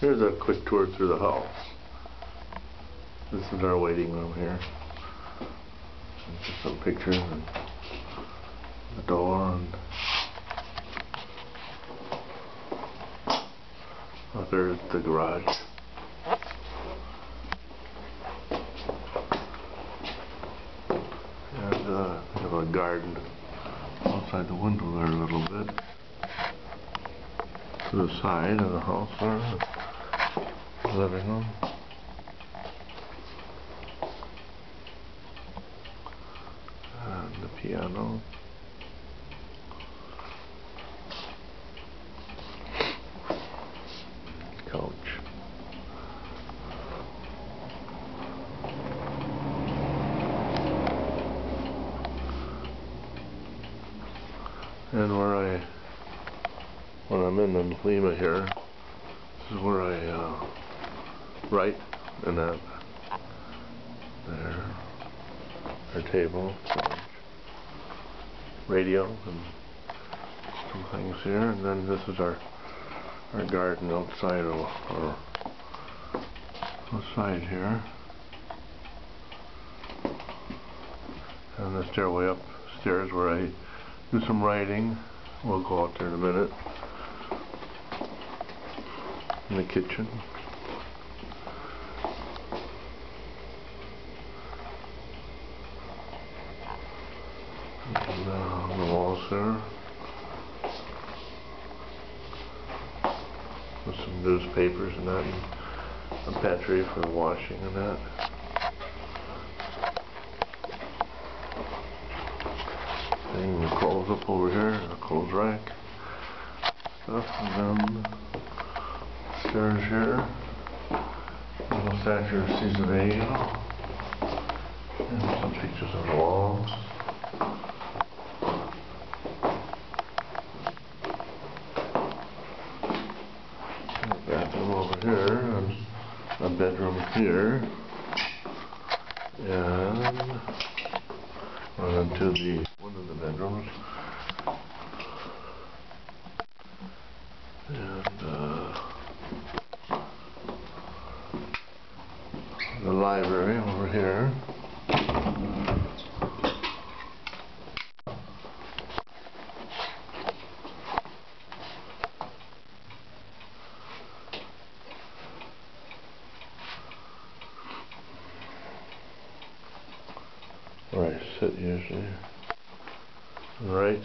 Here's a quick tour through the house. This is our waiting room here. Just some pictures and the door and oh, there's the garage. And uh, we have a garden outside the window there a little bit. To the side of the house there, room. And the piano. Couch. And where I, when I'm in Lima here, this is where I uh, write in that. There. Our table. Radio and some things here. And then this is our our garden outside of or outside here. And the stairway upstairs where I do some writing. We'll go out there in a minute. In the kitchen. And, uh, on the walls there. With some newspapers and that. And a battery for washing and that. Hang the clothes up over here, a clothes rack. Stuff, and then stairs here. Little statue of Caesar Vega. And some pictures on the walls. A bathroom over here, and a bedroom here. And on to the one of the bedrooms. And uh, the library over here. Where I sit usually. Right